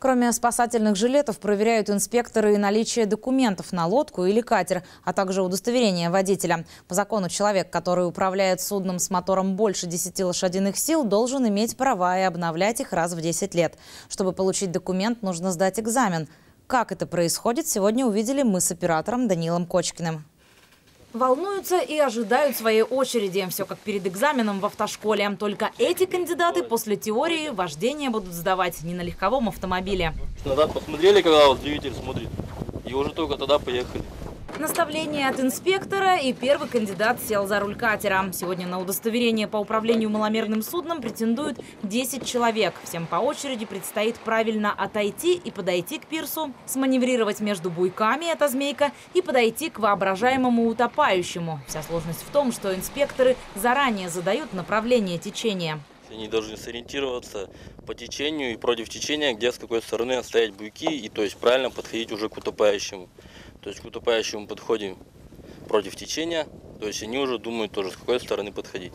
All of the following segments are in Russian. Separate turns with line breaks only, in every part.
Кроме спасательных жилетов, проверяют инспекторы и наличие документов на лодку или катер, а также удостоверение водителя. По закону человек, который управляет судном с мотором больше 10 лошадиных сил, должен иметь права и обновлять их раз в 10 лет. Чтобы получить документ, нужно сдать экзамен. Как это происходит, сегодня увидели мы с оператором Данилом Кочкиным. Волнуются и ожидают своей очереди. Все как перед экзаменом в автошколе. Только эти кандидаты после теории вождения будут сдавать не на легковом автомобиле.
Назад посмотрели, когда вот двигатель смотрит, и уже только тогда поехали.
Наставление от инспектора и первый кандидат сел за руль катера. Сегодня на удостоверение по управлению маломерным судном претендуют 10 человек. Всем по очереди предстоит правильно отойти и подойти к пирсу, сманеврировать между буйками, эта змейка, и подойти к воображаемому утопающему. Вся сложность в том, что инспекторы заранее задают направление течения.
Они должны сориентироваться по течению и против течения, где с какой стороны оставить буйки, и то есть правильно подходить уже к утопающему. То есть к утопающему подходим против течения, то есть они уже думают тоже, с какой стороны подходить.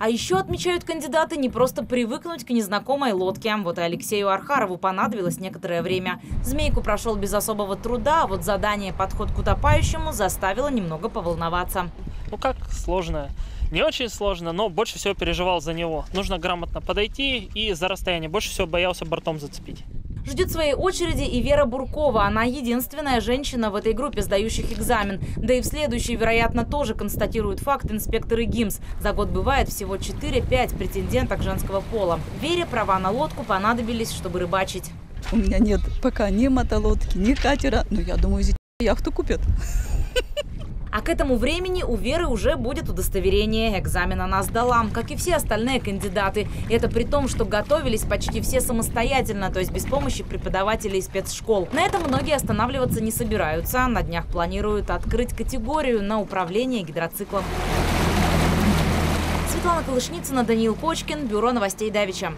А еще отмечают кандидаты не просто привыкнуть к незнакомой лодке. Вот и Алексею Архарову понадобилось некоторое время. Змейку прошел без особого труда, а вот задание «Подход к утопающему» заставило немного поволноваться.
Ну как сложно? Не очень сложно, но больше всего переживал за него. Нужно грамотно подойти и за расстояние. Больше всего боялся бортом зацепить.
Ждет своей очереди и Вера Буркова. Она единственная женщина в этой группе, сдающих экзамен. Да и в следующей, вероятно, тоже констатируют факт инспекторы ГИМС. За год бывает всего 4-5 претенденток женского пола. Вере права на лодку понадобились, чтобы рыбачить.
У меня нет пока ни мотолодки, ни катера, но я думаю, яхту купят.
А к этому времени у Веры уже будет удостоверение. Экзамен она сдала, как и все остальные кандидаты. Это при том, что готовились почти все самостоятельно, то есть без помощи преподавателей спецшкол. На этом многие останавливаться не собираются. На днях планируют открыть категорию на управление гидроциклом. Светлана Колышницына, Даниил Кочкин, Бюро новостей Давича.